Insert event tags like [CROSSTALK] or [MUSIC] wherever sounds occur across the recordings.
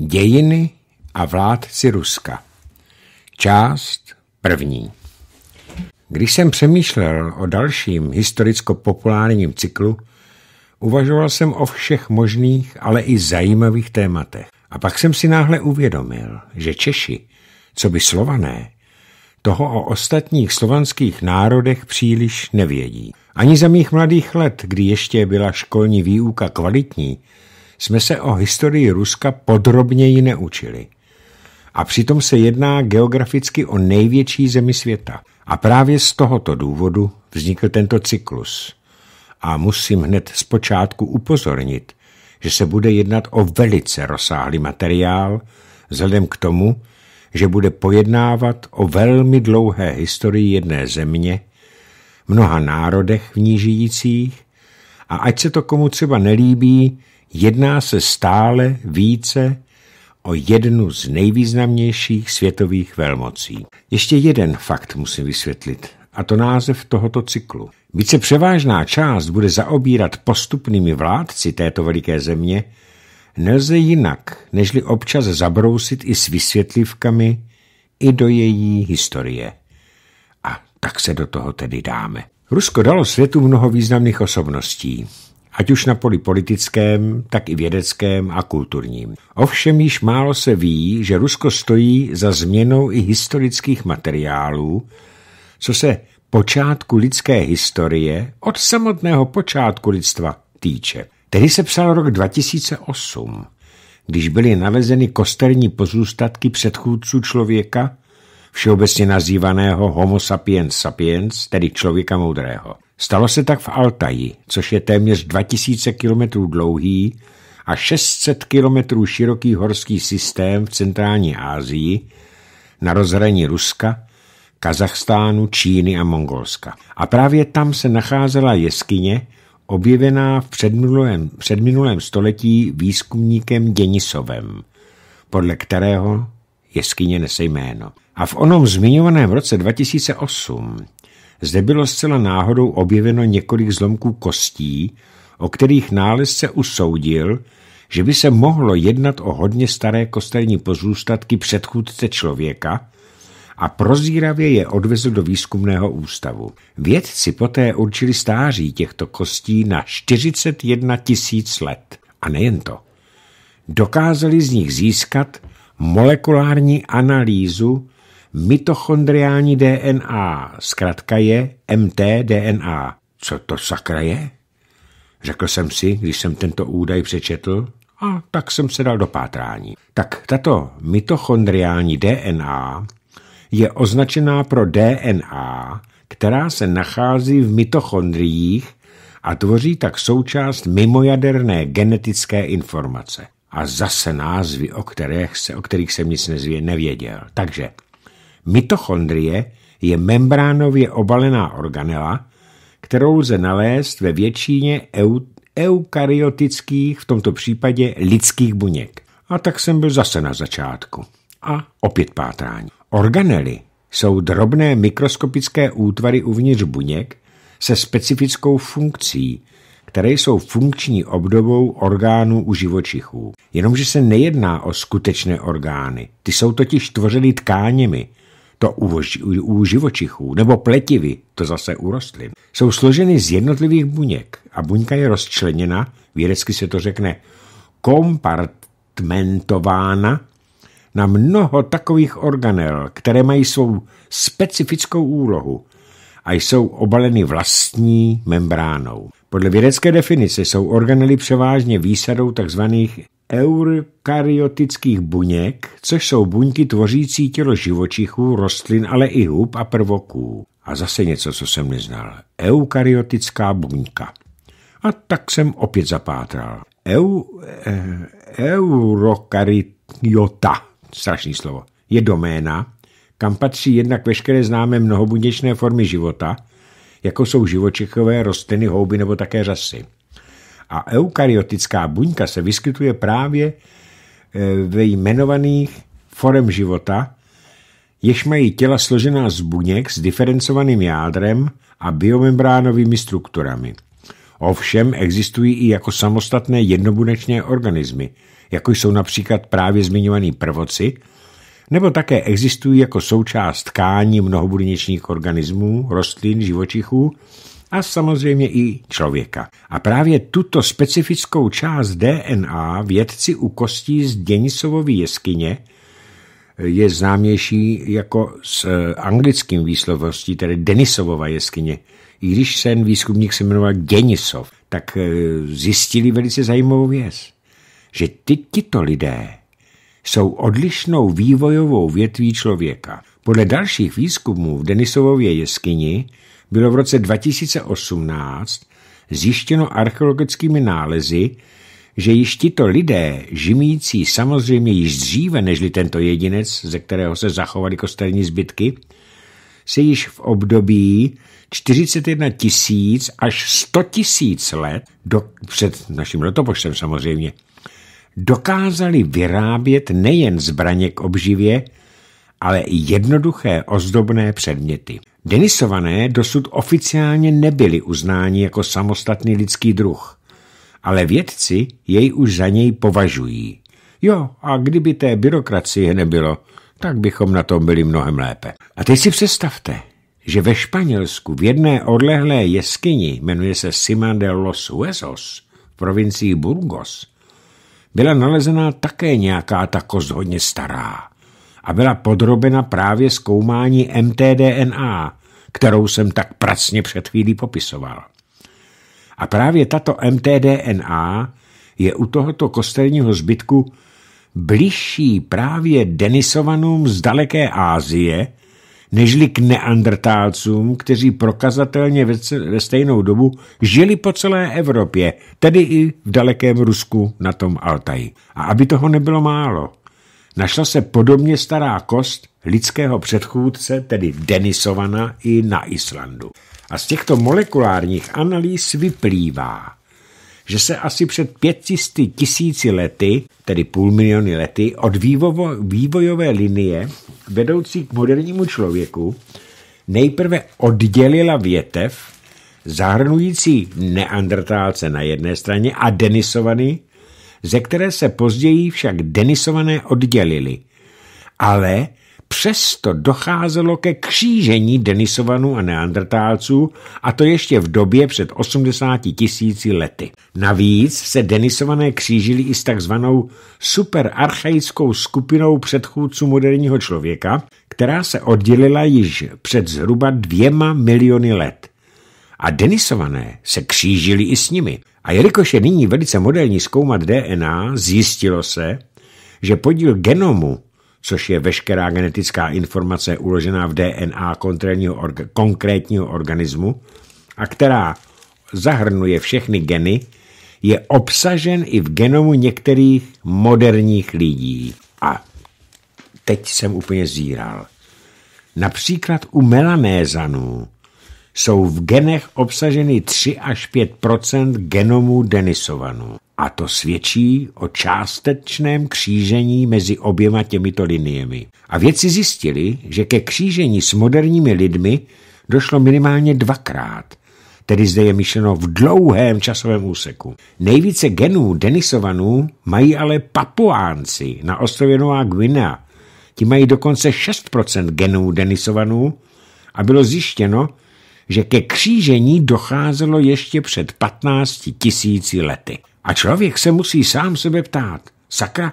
Dějiny a vládci Ruska. Část první. Když jsem přemýšlel o dalším historicko-populárním cyklu, uvažoval jsem o všech možných, ale i zajímavých tématech. A pak jsem si náhle uvědomil, že Češi, co by slované, toho o ostatních slovanských národech příliš nevědí. Ani za mých mladých let, kdy ještě byla školní výuka kvalitní, jsme se o historii Ruska podrobněji neučili. A přitom se jedná geograficky o největší zemi světa. A právě z tohoto důvodu vznikl tento cyklus. A musím hned zpočátku upozornit, že se bude jednat o velice rozsáhlý materiál, vzhledem k tomu, že bude pojednávat o velmi dlouhé historii jedné země, mnoha národech v ní žijících a ať se to komu třeba nelíbí, jedná se stále více o jednu z nejvýznamnějších světových velmocí. Ještě jeden fakt musím vysvětlit, a to název tohoto cyklu. Více převážná část bude zaobírat postupnými vládci této veliké země, nelze jinak, nežli občas zabrousit i s vysvětlivkami i do její historie. A tak se do toho tedy dáme. Rusko dalo světu mnoho významných osobností ať už na poli politickém, tak i vědeckém a kulturním. Ovšem již málo se ví, že Rusko stojí za změnou i historických materiálů, co se počátku lidské historie od samotného počátku lidstva týče. Tehdy se psal rok 2008, když byly nalezeny kosterní pozůstatky předchůdců člověka, všeobecně nazývaného Homo sapiens sapiens, tedy člověka moudrého. Stalo se tak v Altaji, což je téměř 2000 km dlouhý a 600 km široký horský systém v centrální Asii na rozhraní Ruska, Kazachstánu, Číny a Mongolska. A právě tam se nacházela jeskyně, objevená v předminulém, předminulém století výzkumníkem Denisovem, podle kterého jeskyně nese jméno. A v onom zmiňovaném roce 2008 zde bylo zcela náhodou objeveno několik zlomků kostí, o kterých nálezce usoudil, že by se mohlo jednat o hodně staré kostelní pozůstatky předchůdce člověka a prozíravě je odvezl do výzkumného ústavu. Vědci poté určili stáří těchto kostí na 41 tisíc let. A nejen to. Dokázali z nich získat molekulární analýzu mitochondriální DNA, zkrátka je mtDNA. Co to sakra je? Řekl jsem si, když jsem tento údaj přečetl, a tak jsem se dal do pátrání. Tak tato mitochondriální DNA je označená pro DNA, která se nachází v mitochondriích a tvoří tak součást mimojaderné genetické informace. A zase názvy, o kterých, se, o kterých jsem nic nevěděl. Takže Mitochondrie je membránově obalená organela, kterou lze nalézt ve většině eu, eukaryotických, v tomto případě lidských buněk. A tak jsem byl zase na začátku. A opět pátrání. Organely jsou drobné mikroskopické útvary uvnitř buněk se specifickou funkcí, které jsou funkční obdobou orgánů u živočichů. Jenomže se nejedná o skutečné orgány. Ty jsou totiž tvořeny tkáněmi, to u, u živočichů, nebo pletivy, to zase u rostlin, jsou složeny z jednotlivých buněk a buňka je rozčleněna, vědecky se to řekne kompartmentována, na mnoho takových organel, které mají svou specifickou úlohu a jsou obaleny vlastní membránou. Podle vědecké definice jsou organely převážně výsadou tzv eukaryotických buněk, což jsou buňky tvořící tělo živočichů, rostlin, ale i hub a prvoků. A zase něco, co jsem neznal. Eukaryotická buňka. A tak jsem opět zapátral. Eu, e, eurokaryota, strašný slovo, je doména, kam patří jednak veškeré známé mnohobuněčné formy života, jako jsou živočichové, rostliny, houby nebo také řasy a eukaryotická buňka se vyskytuje právě e, ve jmenovaných forem života, jež mají těla složená z buněk s diferencovaným jádrem a biomembránovými strukturami. Ovšem existují i jako samostatné jednobunečné organismy, jako jsou například právě zmiňovaný prvoci, nebo také existují jako součást tkání mnohobuněčných organismů, rostlin, živočichů a samozřejmě i člověka. A právě tuto specifickou část DNA vědci u kostí z Denisovovy jeskyně je známější jako s anglickým výslovností, tedy Denisovova jeskyně. I když ten výzkumník se jmenoval Denisov, tak eh, zjistili velice zajímavou věc, že ty, tyto lidé jsou odlišnou vývojovou větví člověka. Podle dalších výzkumů v Denisovově jeskyni bylo v roce 2018 zjištěno archeologickými nálezy, že již tito lidé, žimící samozřejmě již dříve nežli tento jedinec, ze kterého se zachovaly kostelní zbytky, se již v období 41 tisíc až 100 tisíc let, do, před naším letopočtem samozřejmě, dokázali vyrábět nejen zbraně k obživě, ale i jednoduché ozdobné předměty. Denisované dosud oficiálně nebyli uznáni jako samostatný lidský druh, ale vědci jej už za něj považují. Jo, a kdyby té byrokracie nebylo, tak bychom na tom byli mnohem lépe. A teď si představte, že ve Španělsku v jedné odlehlé jeskyni, jmenuje se Sima de los Huesos, v provincii Burgos, byla nalezena také nějaká ta kost hodně stará a byla podrobena právě zkoumání mtDNA, kterou jsem tak pracně před chvílí popisoval. A právě tato mtDNA je u tohoto kostelního zbytku bližší právě Denisovanům z daleké Ázie, nežli k neandrtálcům, kteří prokazatelně ve stejnou dobu žili po celé Evropě, tedy i v dalekém Rusku na tom Altaji. A aby toho nebylo málo, našla se podobně stará kost lidského předchůdce, tedy Denisovana, i na Islandu. A z těchto molekulárních analýz vyplývá, že se asi před 500 tisíci lety, tedy půl miliony lety, od vývovo, vývojové linie vedoucí k modernímu člověku nejprve oddělila větev, zahrnující neandrtálce na jedné straně a denisovaný, ze které se později však denisované oddělili. Ale Přesto docházelo ke křížení Denisovanů a Neandertálců, a to ještě v době před 80 tisíci lety. Navíc se Denisované křížili i s takzvanou superarchaickou skupinou předchůdců moderního člověka, která se oddělila již před zhruba dvěma miliony let. A Denisované se křížili i s nimi. A jelikož je nyní velice moderní zkoumat DNA, zjistilo se, že podíl genomu což je veškerá genetická informace uložená v DNA orga, konkrétního organismu a která zahrnuje všechny geny, je obsažen i v genomu některých moderních lidí. A teď jsem úplně zíral. Například u melanézanů jsou v genech obsaženy 3 až 5% genomů denisovanů. A to svědčí o částečném křížení mezi oběma těmito liniemi. A vědci zjistili, že ke křížení s moderními lidmi došlo minimálně dvakrát. Tedy zde je myšleno v dlouhém časovém úseku. Nejvíce genů denisovanů mají ale papuánci na ostrově Nová Guinea. Ti mají dokonce 6% genů denisovanů a bylo zjištěno, že ke křížení docházelo ještě před 15 tisíci lety. A člověk se musí sám sebe ptát, sakra,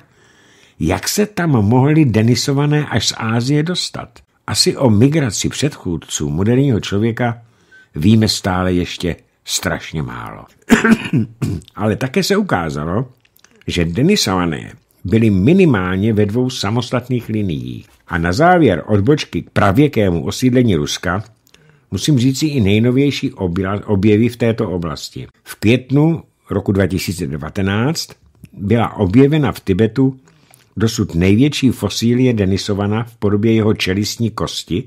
jak se tam mohli denisované až z Ázie dostat? Asi o migraci předchůdců moderního člověka víme stále ještě strašně málo. [CLEARS THROAT] Ale také se ukázalo, že denisované byli minimálně ve dvou samostatných liniích. A na závěr odbočky k pravěkému osídlení Ruska musím říct i nejnovější objevy v této oblasti. V květnu roku 2019 byla objevena v Tibetu dosud největší fosílie Denisovana v podobě jeho čelistní kosti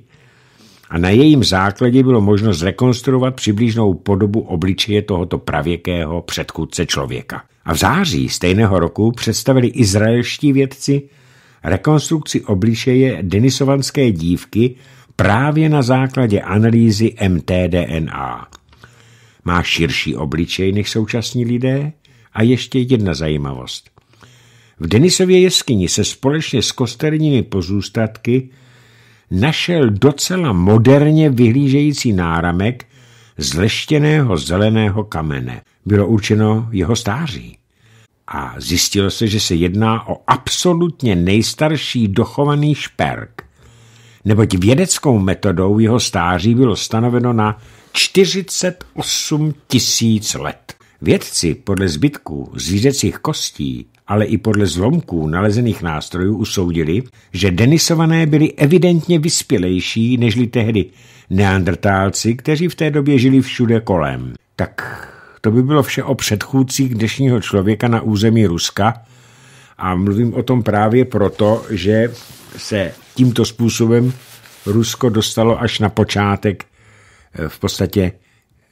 a na jejím základě bylo možno zrekonstruovat přibližnou podobu obličeje tohoto pravěkého předchůdce člověka. A v září stejného roku představili izraelští vědci rekonstrukci obličeje denisovanské dívky právě na základě analýzy mtDNA. Má širší obličej než současní lidé a ještě jedna zajímavost. V Denisově jeskyni se společně s kosterními pozůstatky našel docela moderně vyhlížející náramek z leštěného zeleného kamene. Bylo určeno jeho stáří. A zjistilo se, že se jedná o absolutně nejstarší dochovaný šperk, neboť vědeckou metodou jeho stáří bylo stanoveno na 48 tisíc let. Vědci podle zbytků zvířecích kostí, ale i podle zlomků nalezených nástrojů usoudili, že denisované byli evidentně vyspělejší nežli tehdy neandrtálci, kteří v té době žili všude kolem. Tak to by bylo vše o předchůdcích dnešního člověka na území Ruska a mluvím o tom právě proto, že se tímto způsobem Rusko dostalo až na počátek eh, v podstatě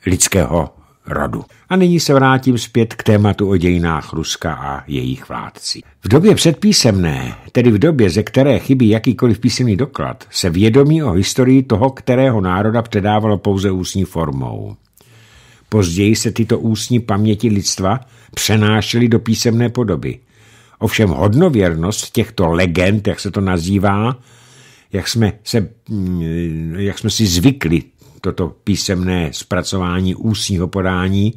lidského rodu. A nyní se vrátím zpět k tématu o dějinách Ruska a jejich vládci. V době předpísemné, tedy v době, ze které chybí jakýkoliv písemný doklad, se vědomí o historii toho, kterého národa předávalo pouze ústní formou. Později se tyto ústní paměti lidstva přenášely do písemné podoby. Ovšem hodnověrnost těchto legend, jak se to nazývá, jak jsme, se, mm, jak jsme si zvykli toto písemné zpracování ústního podání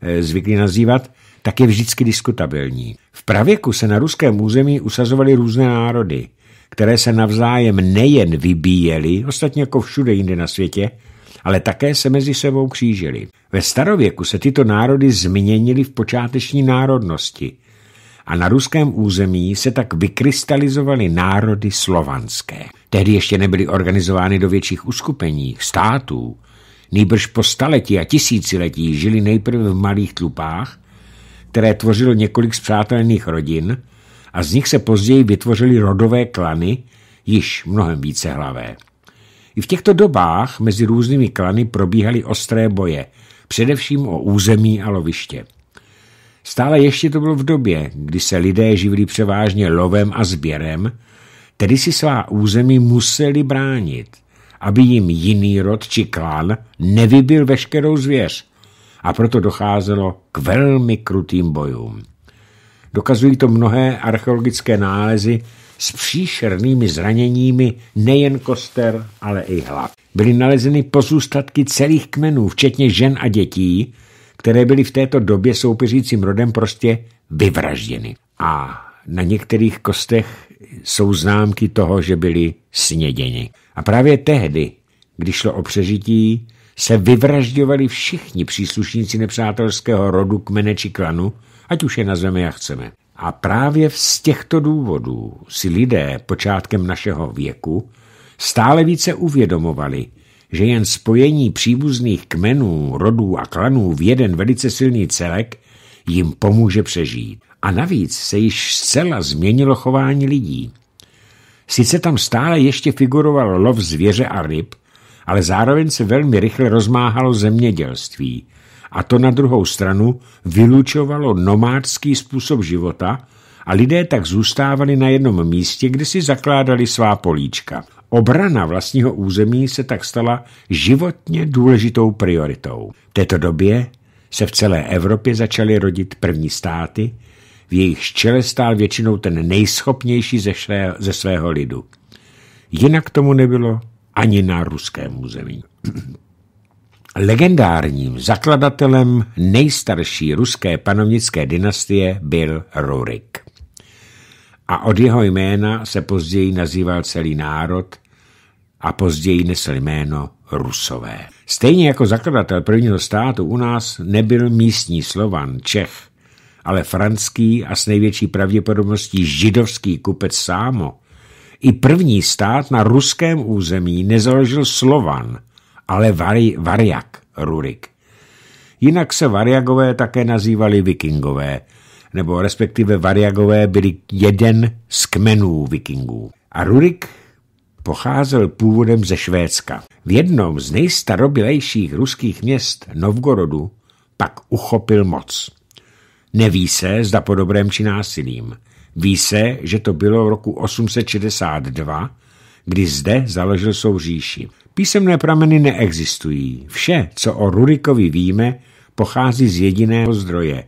eh, zvykli nazývat, tak je vždycky diskutabilní. V pravěku se na ruském území usazovaly různé národy, které se navzájem nejen vybíjely, ostatně jako všude jinde na světě, ale také se mezi sebou křížily. Ve starověku se tyto národy změnily v počáteční národnosti a na ruském území se tak vykrystalizovaly národy slovanské. Tehdy ještě nebyly organizovány do větších uskupení, států, Nýbrž po staletí a tisíciletí žili nejprve v malých tlupách, které tvořilo několik zpřátelených rodin a z nich se později vytvořily rodové klany, již mnohem více hlavé. I v těchto dobách mezi různými klany probíhaly ostré boje, především o území a loviště. Stále ještě to bylo v době, kdy se lidé živili převážně lovem a sběrem, tedy si svá území museli bránit, aby jim jiný rod či klan nevybil veškerou zvěř a proto docházelo k velmi krutým bojům. Dokazují to mnohé archeologické nálezy s příšernými zraněními nejen koster, ale i hlav. Byly nalezeny pozůstatky celých kmenů, včetně žen a dětí, které byly v této době soupeřícím rodem prostě vyvražděny. A na některých kostech jsou známky toho, že byly sněděni. A právě tehdy, když šlo o přežití, se vyvražďovali všichni příslušníci nepřátelského rodu, kmene či klanu, ať už je nazveme jak chceme. A právě z těchto důvodů si lidé počátkem našeho věku stále více uvědomovali, že jen spojení příbuzných kmenů, rodů a klanů v jeden velice silný celek jim pomůže přežít. A navíc se již zcela změnilo chování lidí. Sice tam stále ještě figuroval lov zvěře a ryb, ale zároveň se velmi rychle rozmáhalo zemědělství. A to na druhou stranu vylučovalo nomádský způsob života a lidé tak zůstávali na jednom místě, kde si zakládali svá políčka. Obrana vlastního území se tak stala životně důležitou prioritou. V této době se v celé Evropě začaly rodit první státy, v jejich čele stál většinou ten nejschopnější ze, švé, ze svého lidu. Jinak tomu nebylo ani na ruském území. [CLEARS THROAT] Legendárním zakladatelem nejstarší ruské panovnické dynastie byl Rurik. A od jeho jména se později nazýval celý národ a později nesl jméno Rusové. Stejně jako zakladatel prvního státu u nás nebyl místní Slovan, Čech, ale franský a s největší pravděpodobností židovský kupec Sámo. I první stát na ruském území nezaložil Slovan, ale vari, Variak, Rurik. Jinak se Variagové také nazývali vikingové, nebo respektive Variagové byli jeden z kmenů vikingů. A Rurik pocházel původem ze Švédska. V jednom z nejstarobilejších ruských měst Novgorodu pak uchopil moc. Neví se, zda po dobrém či násilím. Ví se, že to bylo v roku 862, kdy zde založil svou říši. Písemné prameny neexistují. Vše, co o Rurikovi víme, pochází z jediného zdroje.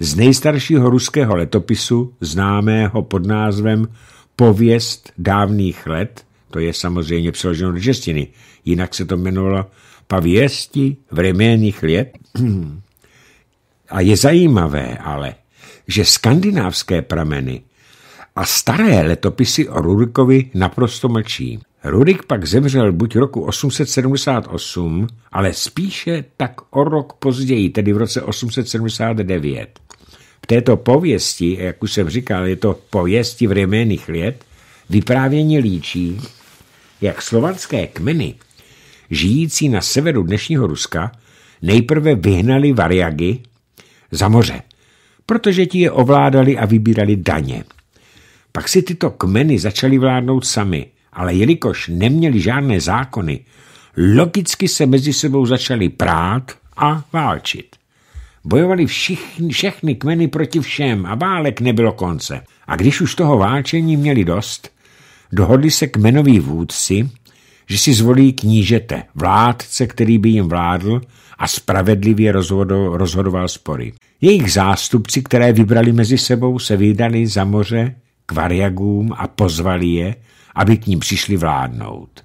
Z nejstaršího ruského letopisu, známého pod názvem Pověst dávných let, to je samozřejmě přeloženo do češtiny, jinak se to jmenovalo Pavěsti vremenných let. A je zajímavé ale, že skandinávské prameny a staré letopisy o Rurikovi naprosto mlčí. Rurik pak zemřel buď roku 878, ale spíše tak o rok později, tedy v roce 879. V této pověsti, jak už jsem říkal, je to pověsti vremenných let, vyprávění líčí, jak slovanské kmeny, žijící na severu dnešního Ruska, nejprve vyhnali variagy za moře, protože ti je ovládali a vybírali daně. Pak si tyto kmeny začaly vládnout sami, ale jelikož neměli žádné zákony, logicky se mezi sebou začali prát a válčit. Bojovali všichni, všechny kmeny proti všem a válek nebylo konce. A když už toho válčení měli dost, dohodli se kmenoví vůdci, že si zvolí knížete, vládce, který by jim vládl a spravedlivě rozhodo, rozhodoval spory. Jejich zástupci, které vybrali mezi sebou, se vydali za moře k variagům a pozvali je, aby k ním přišli vládnout.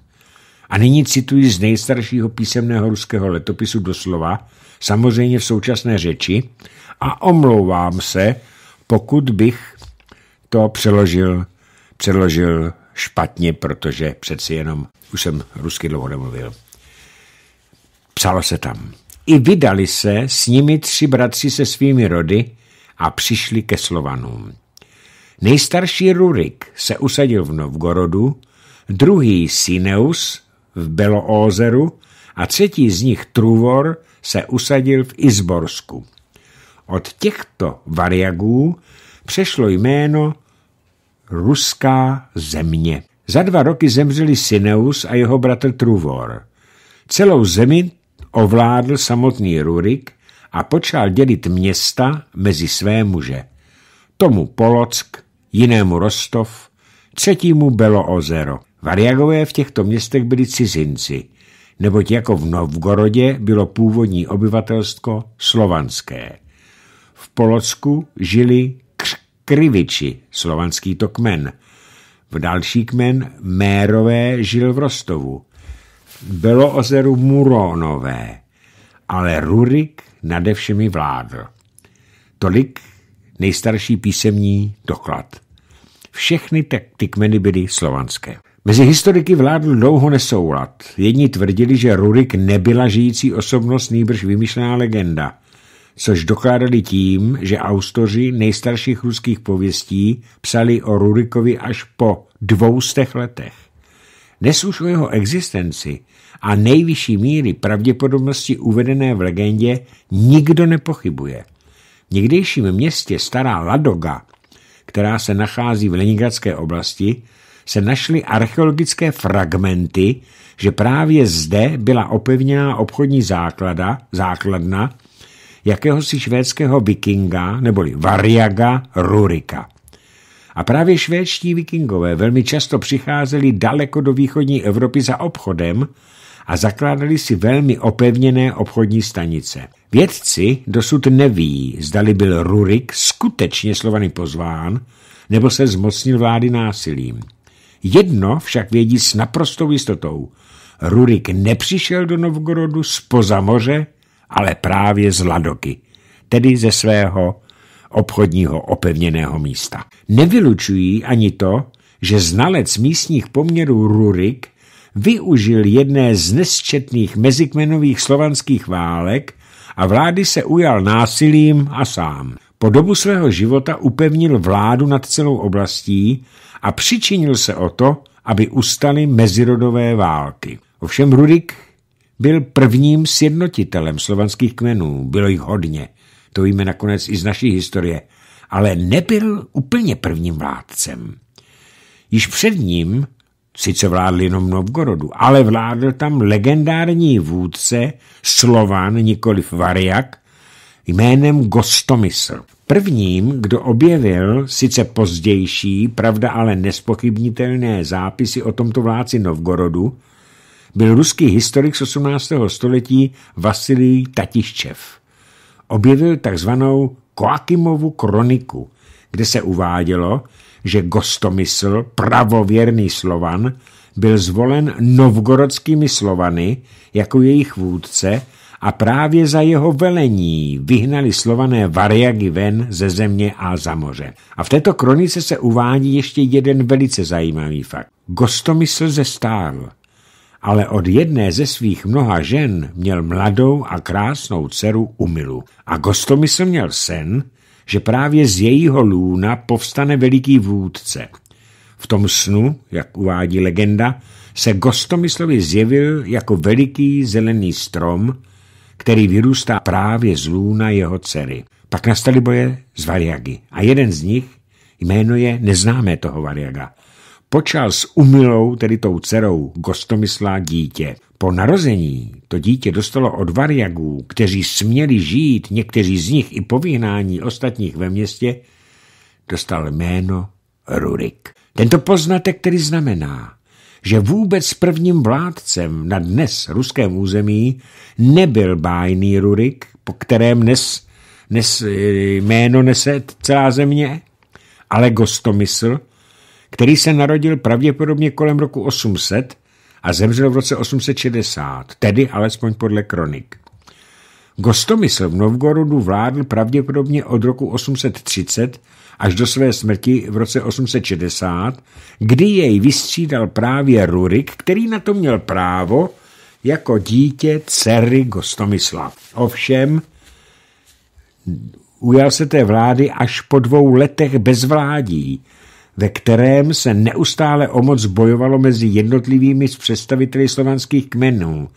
A nyní cituji z nejstaršího písemného ruského letopisu doslova, samozřejmě v současné řeči, a omlouvám se, pokud bych to přeložil, přeložil špatně, protože přeci jenom už jsem rusky dlouho nemluvil. Psalo se tam. I vydali se s nimi tři bratři se svými rody a přišli ke Slovanům. Nejstarší Rurik se usadil v Novgorodu, druhý Sineus v Beloózeru a třetí z nich Truvor se usadil v Izborsku. Od těchto variagů přešlo jméno Ruská země. Za dva roky zemřeli Sineus a jeho bratr Truvor. Celou zemi ovládl samotný Rurik a počal dělit města mezi své muže. Tomu Polock, jinému Rostov, třetímu Belo ozero. Variagové v těchto městech byli cizinci, neboť jako v Novgorodě bylo původní obyvatelstvo slovanské. V Polocku žili Kriviči, slovanský to kmen. V další kmen Mérové žil v Rostovu. Bylo ozeru Muronové, ale Rurik nade všemi vládl. Tolik nejstarší písemní doklad. Všechny ty kmeny byly slovanské. Mezi historiky vládl dlouho nesoulad. Jedni tvrdili, že Rurik nebyla žijící osobnost, nýbrž vymyšlená legenda, což dokládali tím, že autoři nejstarších ruských pověstí psali o Rurikovi až po dvoustech letech. Dnes už o jeho existenci a nejvyšší míry pravděpodobnosti uvedené v legendě nikdo nepochybuje. V někdejším městě Stará Ladoga, která se nachází v Leningradské oblasti, se našly archeologické fragmenty, že právě zde byla opevněná obchodní základa, základna jakéhosi švédského vikinga, neboli Variaga Rurika. A právě švédští vikingové velmi často přicházeli daleko do východní Evropy za obchodem a zakládali si velmi opevněné obchodní stanice. Vědci dosud neví, zdali byl Rurik skutečně slovany pozván, nebo se zmocnil vlády násilím. Jedno však vědí s naprostou jistotou. Rurik nepřišel do Novgorodu spoza moře, ale právě z Ladoky, tedy ze svého obchodního opevněného místa. Nevylučují ani to, že znalec místních poměrů Rurik využil jedné z nesčetných mezikmenových slovanských válek a vlády se ujal násilím a sám. Po dobu svého života upevnil vládu nad celou oblastí a přičinil se o to, aby ustaly mezirodové války. Ovšem Rurik byl prvním sjednotitelem slovanských kmenů, bylo jich hodně, to víme nakonec i z naší historie, ale nebyl úplně prvním vládcem. Již před ním sice vládl jenom Novgorodu, ale vládl tam legendární vůdce, Slovan, nikoliv Variak, jménem Gostomysl. Prvním, kdo objevil sice pozdější, pravda ale nespochybnitelné zápisy o tomto vládci Novgorodu, byl ruský historik z 18. století Vasilij Tatiščev. Objevil takzvanou Koakimovu kroniku, kde se uvádělo, že Gostomysl, pravověrný Slovan, byl zvolen novgorodskými Slovany jako jejich vůdce a právě za jeho velení vyhnali slované Variagy ven ze země a za moře. A v této kronice se uvádí ještě jeden velice zajímavý fakt. Gostomysl zestárl, ale od jedné ze svých mnoha žen měl mladou a krásnou dceru Umilu. A Gostomysl měl sen, že právě z jejího lůna povstane veliký vůdce. V tom snu, jak uvádí legenda, se Gostomyslovi zjevil jako veliký zelený strom, který vyrůstá právě z lůna jeho dcery. Pak nastaly boje z Variagy a jeden z nich, jméno je neznámé toho Variaga, počal s umilou, tedy tou dcerou Gostomysla dítě. Po narození to dítě dostalo od Variagů, kteří směli žít, někteří z nich i po vyhnání ostatních ve městě, dostal jméno Rurik. Tento poznatek, který znamená, že vůbec prvním vládcem na dnes ruském území nebyl bájný Rurik, po kterém dnes, dnes jméno nese celá země, ale Gostomysl, který se narodil pravděpodobně kolem roku 800 a zemřel v roce 860, tedy alespoň podle kronik. Gostomysl v Novgorodu vládl pravděpodobně od roku 830 až do své smrti v roce 860, kdy jej vystřídal právě Rurik, který na to měl právo jako dítě dcery Gostomysla. Ovšem, ujal se té vlády až po dvou letech bezvládí, ve kterém se neustále o moc bojovalo mezi jednotlivými představiteli slovanských kmenů,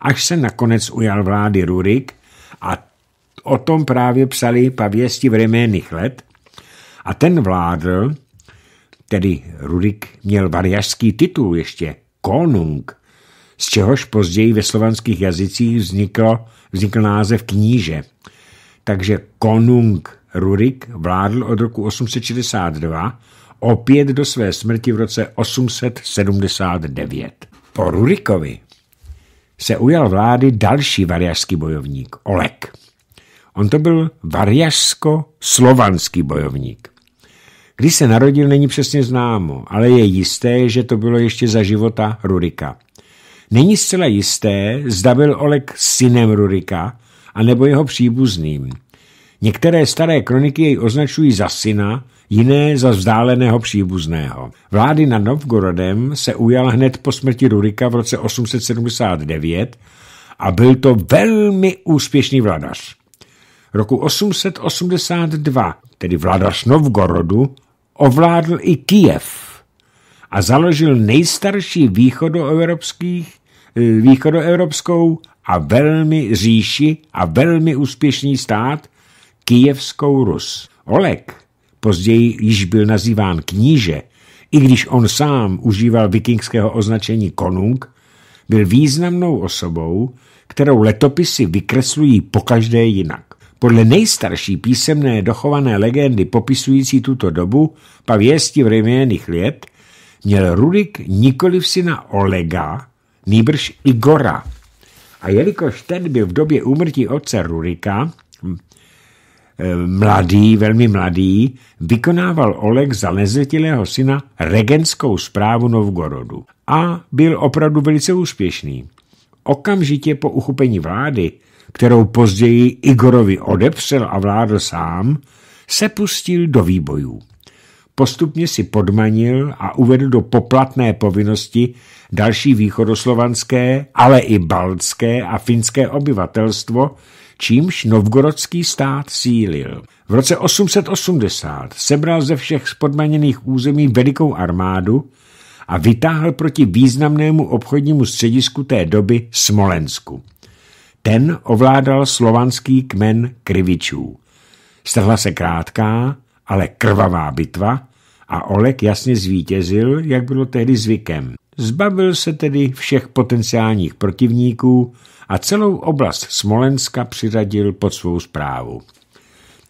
až se nakonec ujal vlády Rurik a o tom právě psali pavěsti vremenných let a ten vládl, tedy Rurik měl variažský titul ještě, konung, z čehož později ve slovanských jazycích vzniklo, vznikl název kníže. Takže konung Rurik vládl od roku 862 opět do své smrti v roce 879. Po Rurikovi se ujal vlády další variažský bojovník, Olek. On to byl variažsko-slovanský bojovník. Když se narodil, není přesně známo, ale je jisté, že to bylo ještě za života Rurika. Není zcela jisté, zda byl Olek synem Rurika, anebo jeho příbuzným. Některé staré kroniky jej označují za syna, jiné za vzdáleného příbuzného. Vlády nad Novgorodem se ujal hned po smrti Rurika v roce 879 a byl to velmi úspěšný vladař. Roku 882, tedy vladař Novgorodu, ovládl i Kijev a založil nejstarší eh, východoevropskou a velmi říši a velmi úspěšný stát Kijevskou Rus. Olek později již byl nazýván kníže, i když on sám užíval vikingského označení konung, byl významnou osobou, kterou letopisy vykreslují pokaždé jinak. Podle nejstarší písemné dochované legendy popisující tuto dobu, pavěsti vreměných let, měl Rudik nikoliv syna Olega, nýbrž Igora. A jelikož ten byl v době úmrtí otce Rurika, eh, mladý, velmi mladý, vykonával Oleg za nezletilého syna regentskou zprávu Novgorodu a byl opravdu velice úspěšný. Okamžitě po uchopení vlády kterou později Igorovi odepřel a vládl sám, se pustil do výbojů. Postupně si podmanil a uvedl do poplatné povinnosti další východoslovanské, ale i baltské a finské obyvatelstvo, čímž novgorodský stát sílil. V roce 880 sebral ze všech spodmaněných území velikou armádu a vytáhl proti významnému obchodnímu středisku té doby Smolensku. Ten ovládal slovanský kmen Krivičů. Strhla se krátká, ale krvavá bitva a Olek jasně zvítězil, jak bylo tehdy zvykem. Zbavil se tedy všech potenciálních protivníků a celou oblast Smolenska přiřadil pod svou zprávu.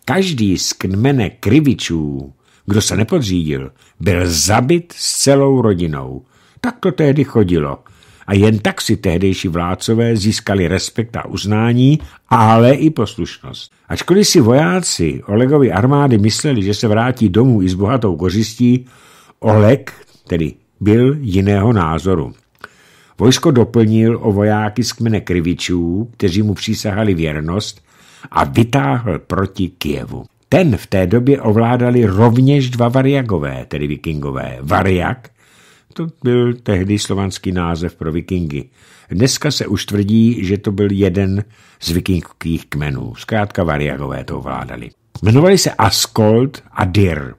Každý z kmene Krivičů, kdo se nepodřídil, byl zabit s celou rodinou. Tak to tehdy chodilo a jen tak si tehdejší vládcové získali respekt a uznání, ale i poslušnost. Ačkoliv si vojáci Olegovy armády mysleli, že se vrátí domů i s bohatou kořistí, Oleg tedy byl jiného názoru. Vojsko doplnil o vojáky z kmene Krivičů, kteří mu přísahali věrnost a vytáhl proti Kijevu. Ten v té době ovládali rovněž dva variagové, tedy vikingové. Variak, to byl tehdy slovanský název pro vikingy. Dneska se už tvrdí, že to byl jeden z vikingských kmenů. Zkrátka variagové to ovládali. Jmenovali se Askold a Dir.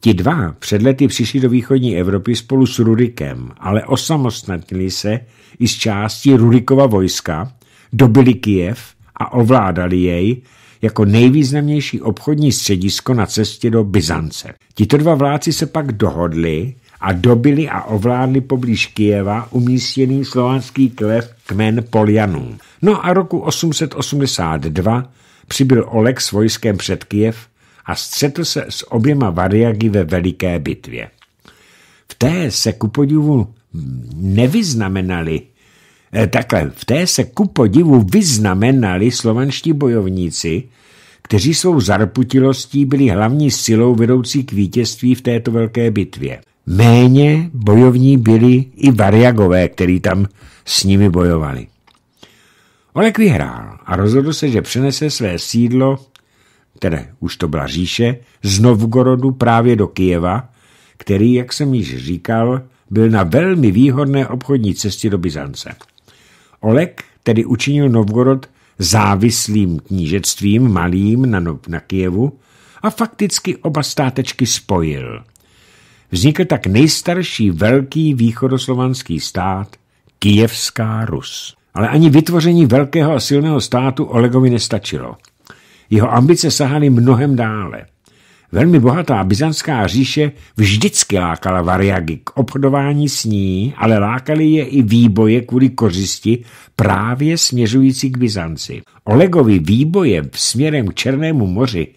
Ti dva před lety přišli do východní Evropy spolu s Rurikem, ale osamostatnili se i z části Rurikova vojska, dobili Kijev a ovládali jej jako nejvýznamnější obchodní středisko na cestě do Byzance. Tito dva vládci se pak dohodli a dobili a ovládli poblíž Kijeva umístěný slovanský klev kmen Poljanů. No a roku 882 přibyl Oleg s vojskem před Kijev a střetl se s oběma variagy ve veliké bitvě. V té se ku podivu nevyznamenali eh, Takhle, v té se ku podivu vyznamenali slovanští bojovníci, kteří svou zarputilostí byli hlavní silou vedoucí k vítězství v této velké bitvě. Méně bojovní byli i variagové, kteří tam s nimi bojovali. Olek vyhrál a rozhodl se, že přenese své sídlo tedy už to byla říše, z Novgorodu právě do Kijeva, který, jak jsem již říkal, byl na velmi výhodné obchodní cestě do Byzance. Olek tedy učinil Novgorod závislým knížectvím malým na, na Kijevu a fakticky oba státečky spojil. Vznikl tak nejstarší velký východoslovanský stát, Kijevská Rus. Ale ani vytvoření velkého a silného státu Olegovi nestačilo. Jeho ambice sahaly mnohem dále. Velmi bohatá byzantská říše vždycky lákala variagy k obchodování s ní, ale lákali je i výboje kvůli kořisti právě směřující k Byzanci. Olegovi výboje směrem k Černému moři,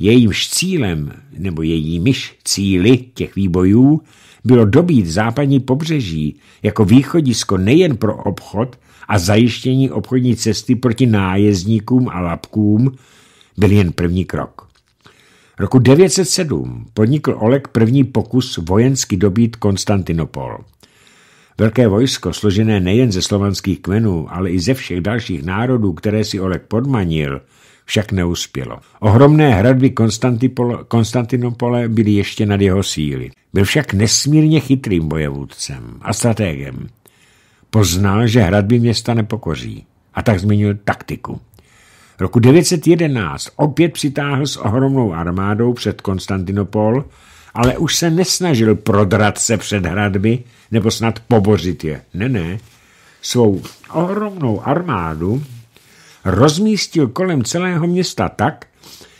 jejímž cílem, nebo jejímiž cíly těch výbojů, bylo dobít západní pobřeží jako východisko nejen pro obchod a zajištění obchodní cesty proti nájezdníkům a lapkům, byl jen první krok. Roku 907 podnikl Oleg první pokus vojensky dobít Konstantinopol. Velké vojsko, složené nejen ze slovanských kmenů, ale i ze všech dalších národů, které si Oleg podmanil, však neuspělo. Ohromné hradby Konstantinopole byly ještě nad jeho síly. Byl však nesmírně chytrým bojevůdcem a strategem. Poznal, že hradby města nepokoří a tak změnil taktiku. Roku 911 opět přitáhl s ohromnou armádou před Konstantinopol, ale už se nesnažil prodrat se před hradby nebo snad pobořit je. Ne, ne. Svou ohromnou armádu rozmístil kolem celého města tak,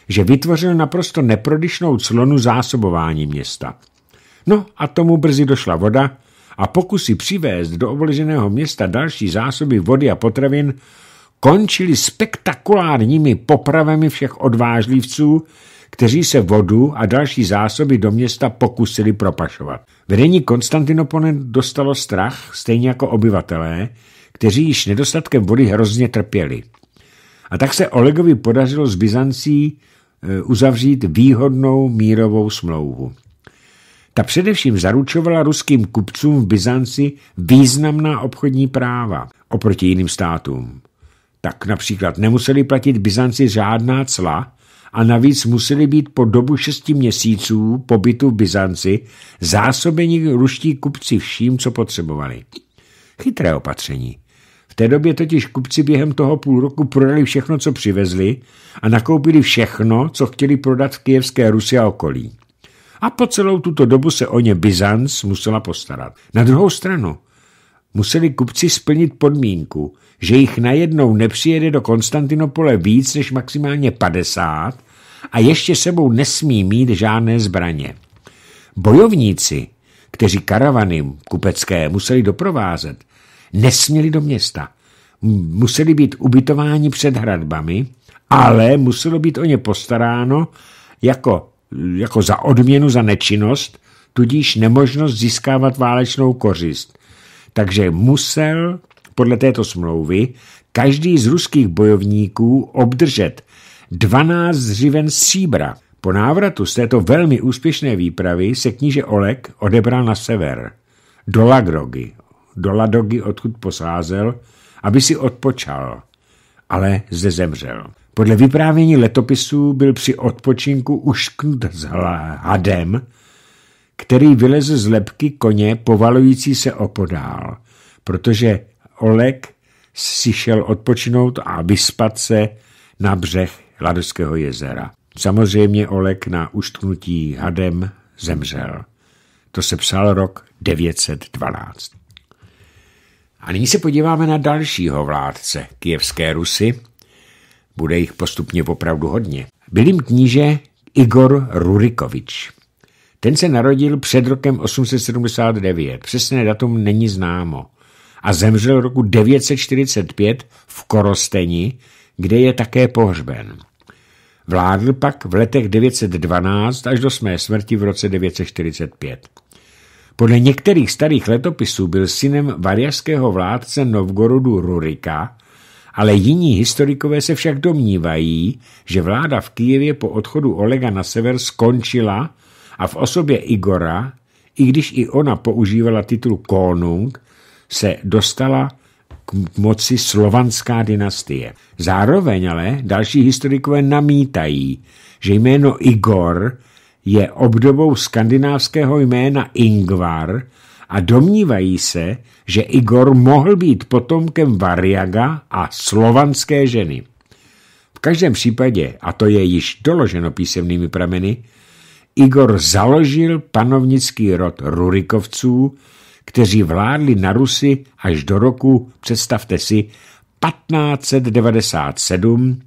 že vytvořil naprosto neprodyšnou clonu zásobování města. No a tomu brzy došla voda a pokusy přivést do obleženého města další zásoby vody a potravin končili spektakulárními popravami všech odvážlivců, kteří se vodu a další zásoby do města pokusili propašovat. Vedení Konstantinopole dostalo strach, stejně jako obyvatelé, kteří již nedostatkem vody hrozně trpěli. A tak se Olegovi podařilo z Byzancí e, uzavřít výhodnou mírovou smlouvu. Ta především zaručovala ruským kupcům v Byzanci významná obchodní práva oproti jiným státům tak například nemuseli platit Byzanci žádná cla a navíc museli být po dobu šesti měsíců pobytu v Byzanci zásobeni ruští kupci vším, co potřebovali. Chytré opatření. V té době totiž kupci během toho půl roku prodali všechno, co přivezli a nakoupili všechno, co chtěli prodat v kijevské Rusi a okolí. A po celou tuto dobu se o ně Byzanc musela postarat. Na druhou stranu museli kupci splnit podmínku, že jich najednou nepřijede do Konstantinopole víc než maximálně 50 a ještě sebou nesmí mít žádné zbraně. Bojovníci, kteří karavany kupecké museli doprovázet, nesměli do města. Museli být ubytováni před hradbami, ale muselo být o ně postaráno jako, jako za odměnu za nečinnost, tudíž nemožnost získávat válečnou kořist. takže musel podle této smlouvy každý z ruských bojovníků obdržet 12 zřiven stříbra. Po návratu z této velmi úspěšné výpravy se kníže Olek odebral na sever, do Lagrogy, do Ladogy, odkud posázel, aby si odpočal, ale zde zemřel. Podle vyprávění letopisů byl při odpočinku ušknut s hadem, který vylezl z lepky koně povalující se opodál, protože Olek si šel odpočinout a vyspat se na břeh Ladovského jezera. Samozřejmě Olek na uštknutí hadem zemřel. To se psal rok 912. A nyní se podíváme na dalšího vládce kijevské Rusy. Bude jich postupně opravdu hodně. Byl jim kníže Igor Rurikovič. Ten se narodil před rokem 879, přesné datum není známo, a zemřel roku 945 v Korosteni, kde je také pohřben. Vládl pak v letech 912 až do své smrti v roce 945. Podle některých starých letopisů byl synem variašského vládce Novgorodu Rurika, ale jiní historikové se však domnívají, že vláda v Kijevě po odchodu Olega na sever skončila a v osobě Igora, i když i ona používala titul konung, se dostala k moci slovanská dynastie. Zároveň ale další historikové namítají, že jméno Igor je obdobou skandinávského jména Ingvar a domnívají se, že Igor mohl být potomkem Variaga a slovanské ženy. V každém případě, a to je již doloženo písemnými prameny, Igor založil panovnický rod Rurikovců, kteří vládli na Rusy až do roku, představte si, 1597,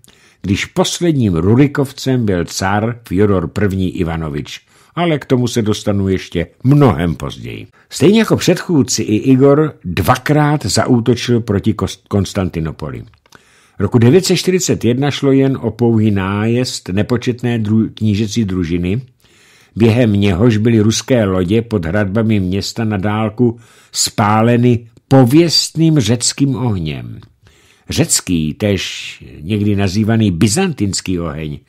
když posledním Rurikovcem byl car Fyodor I. Ivanovič, ale k tomu se dostanu ještě mnohem později. Stejně jako předchůdci i Igor dvakrát zaútočil proti Konstantinopoli. Roku 941 šlo jen o pouhý nájezd nepočetné dru- knížecí družiny, během něhož byly ruské lodě pod hradbami města na dálku spáleny pověstným řeckým ohněm. Řecký, tež někdy nazývaný byzantinský oheň,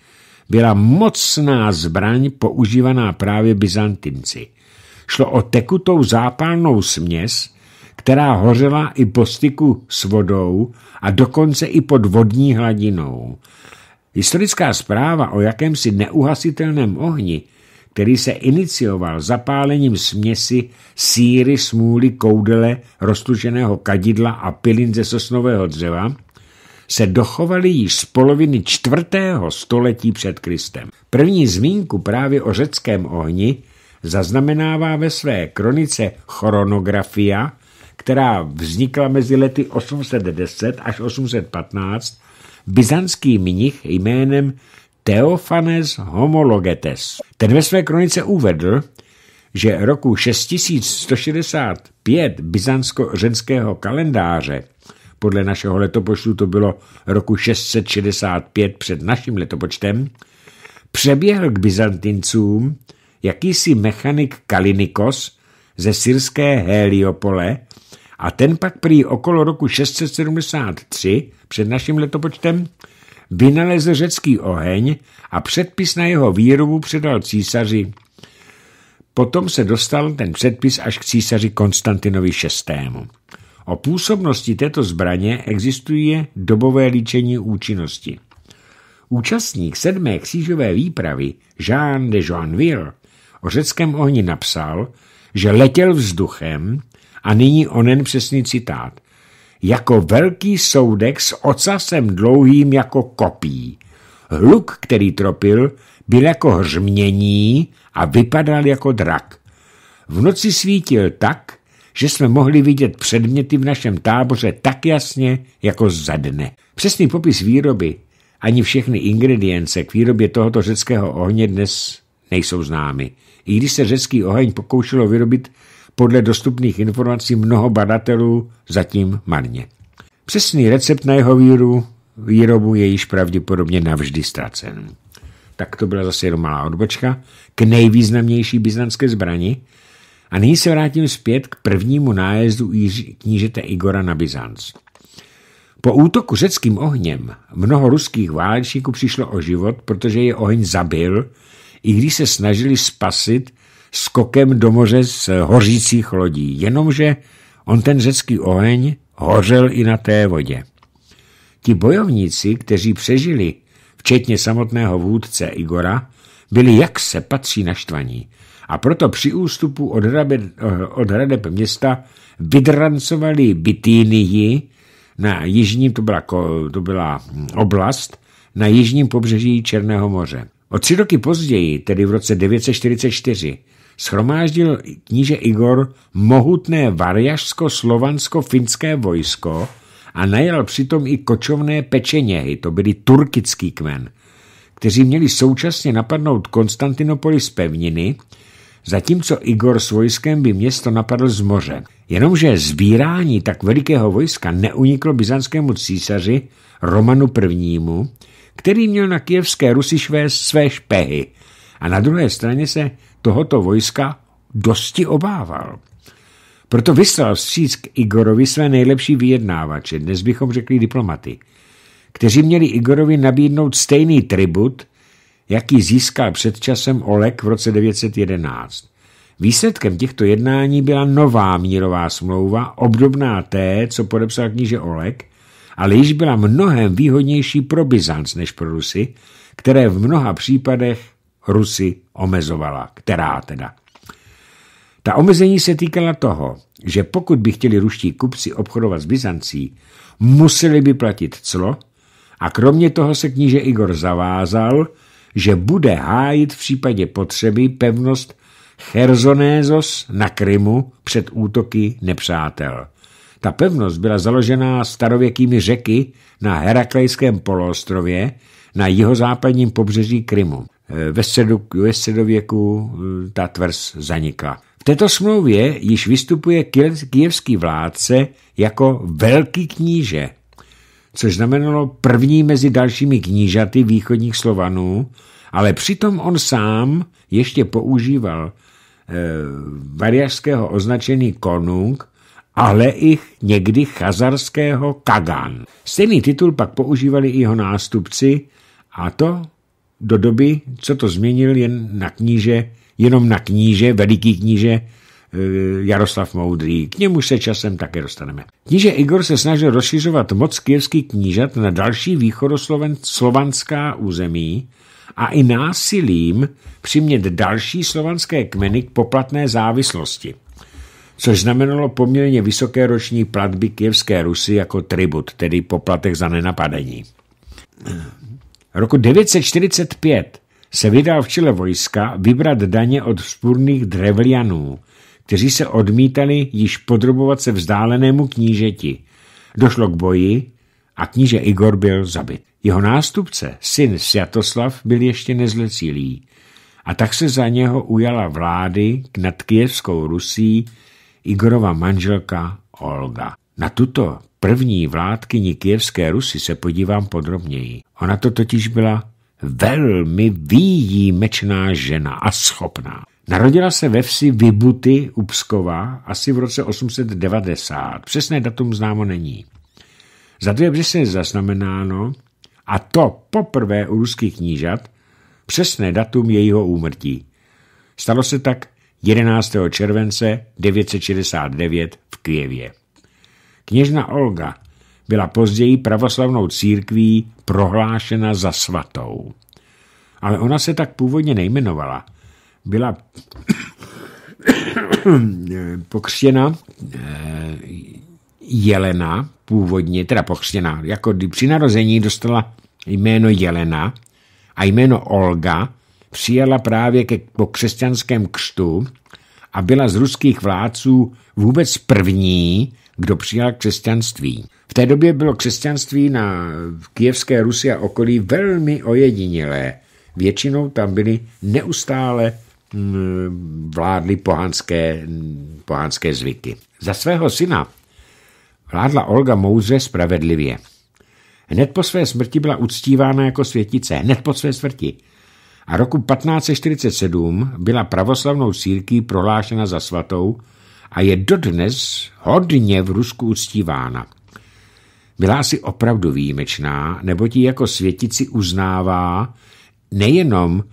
byla mocná zbraň používaná právě Byzantinci. Šlo o tekutou zápalnou směs, která hořela i po styku s vodou a dokonce i pod vodní hladinou. Historická zpráva o jakémsi neuhasitelném ohni který se inicioval zapálením směsi síry, smůly, koudele, roztuženého kadidla a pilin ze sosnového dřeva, se dochovaly již z poloviny čtvrtého století před Kristem. První zmínku právě o řeckém ohni zaznamenává ve své kronice Chronografia, která vznikla mezi lety 810 až 815, byzantský mnich jménem Theophanes Homologetes. Ten ve své kronice uvedl, že roku 6165 byzantsko-řenského kalendáře, podle našeho letopočtu to bylo roku 665 před naším letopočtem, přeběhl k Byzantincům jakýsi mechanik Kalinikos ze syrské Heliopole a ten pak prý okolo roku 673 před naším letopočtem vynalezl řecký oheň a předpis na jeho výrobu předal císaři. Potom se dostal ten předpis až k císaři Konstantinovi VI. O působnosti této zbraně existuje dobové líčení účinnosti. Účastník sedmé křížové výpravy Jean de Joinville o řeckém ohni napsal, že letěl vzduchem a nyní onen přesný citát jako velký soudek s ocasem dlouhým jako kopí. Hluk, který tropil, byl jako hřmění a vypadal jako drak. V noci svítil tak, že jsme mohli vidět předměty v našem táboře tak jasně jako za dne. Přesný popis výroby ani všechny ingredience k výrobě tohoto řeckého ohně dnes nejsou známy. I když se řecký oheň pokoušelo vyrobit podle dostupných informací mnoho badatelů zatím marně. Přesný recept na jeho víru, výrobu je již pravděpodobně navždy ztracen. Tak to byla zase jenom malá odbočka k nejvýznamnější byzantské zbrani, A nyní se vrátím zpět k prvnímu nájezdu knížete Igora na Byzanc. Po útoku řeckým ohněm mnoho ruských válečníků přišlo o život, protože je oheň zabil, i když se snažili spasit skokem do moře z hořících lodí. Jenomže on ten řecký oheň hořel i na té vodě. Ti bojovníci, kteří přežili, včetně samotného vůdce Igora, byli jak se patří naštvaní a proto při ústupu od, hrabe, od hradeb města vydrancovali Bitýnii, na jižním, to byla, to byla oblast, na jižním pobřeží Černého moře. O tři roky později, tedy v roce 944, schromáždil kníže Igor mohutné varjašsko-slovansko-finské vojsko a najal přitom i kočovné pečeněhy, to byly turkický kmen, kteří měli současně napadnout Konstantinopoli z pevniny, zatímco Igor s vojskem by město napadl z moře. Jenomže zbírání tak velikého vojska neuniklo byzantskému císaři Romanu I., který měl na kijevské své, své špehy a na druhé straně se tohoto vojska dosti obával. Proto vyslal vstříc k Igorovi své nejlepší vyjednávače, dnes bychom řekli diplomaty, kteří měli Igorovi nabídnout stejný tribut, jaký získal před časem Olek v roce 911. Výsledkem těchto jednání byla nová mírová smlouva, obdobná té, co podepsal kníže Olek, ale již byla mnohem výhodnější pro Byzanc než pro Rusy, které v mnoha případech Rusy omezovala. Která teda? Ta omezení se týkala toho, že pokud by chtěli ruští kupci obchodovat s Byzancí, museli by platit clo a kromě toho se kníže Igor zavázal, že bude hájit v případě potřeby pevnost Chersonézos na Krymu před útoky nepřátel. Ta pevnost byla založená starověkými řeky na Heraklejském poloostrově na jihozápadním pobřeží Krymu. Ve, středu, ve středověku eh, ta tvrz zanikla. V této smlouvě již vystupuje kijevský vládce jako velký kníže, což znamenalo první mezi dalšími knížaty východních Slovanů, ale přitom on sám ještě používal e, variařského označení konung, ale i někdy chazarského kagan. Stejný titul pak používali i jeho nástupci a to do doby, co to změnil jen na kníže, jenom na kníže, veliký kníže e, Jaroslav Moudrý. K němu se časem také dostaneme. Kníže Igor se snažil rozšiřovat moc kijevských knížat na další východoslovanská území, a i násilím přimět další slovanské kmeny k poplatné závislosti, což znamenalo poměrně vysoké roční platby kijevské Rusy jako tribut, tedy poplatek za nenapadení. Roku 945 se vydal v čele vojska vybrat daně od vzpůrných drevlianů, kteří se odmítali již podrobovat se vzdálenému knížeti. Došlo k boji a kníže Igor byl zabit. Jeho nástupce, syn Sviatoslav, byl ještě nezlecilý a tak se za něho ujala vlády nad Kijevskou Rusí Igorova manželka Olga. Na tuto první vládkyni Kijevské Rusy se podívám podrobněji. Ona to totiž byla velmi výjimečná žena a schopná. Narodila se ve vsi Vybuty u Pskova asi v roce 890. Přesné datum známo není. Za to je přesně zaznamenáno, a to poprvé u ruských knížat, přesné datum jejího úmrtí. Stalo se tak 11. července 969 v Kijevě. Kněžna Olga byla později pravoslavnou církví prohlášena za svatou. Ale ona se tak původně nejmenovala. Byla [COUGHS] pokřtěna eh, Jelena, původně, teda pokřtěna, jako při narození dostala jméno Jelena a jméno Olga přijala právě ke, po křesťanském křtu a byla z ruských vládců vůbec první, kdo přijal křesťanství. V té době bylo křesťanství na kijevské Rusi a okolí velmi ojedinělé. Většinou tam byly neustále mm, vládly pohanské, pohanské zvyky. Za svého syna Vládla Olga moudře spravedlivě. Hned po své smrti byla uctívána jako světice, hned po své smrti. A roku 1547 byla pravoslavnou církví prohlášena za svatou a je dodnes hodně v Rusku uctívána. Byla asi opravdu výjimečná, nebo ti jako světici uznává nejenom